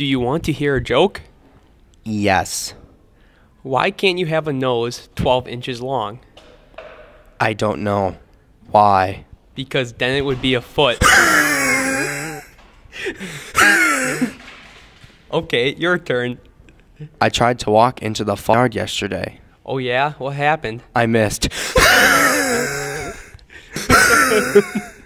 Do you want to hear a joke? Yes. Why can't you have a nose 12 inches long? I don't know. Why? Because then it would be a foot. okay, your turn. I tried to walk into the yard yesterday. Oh, yeah? What happened? I missed.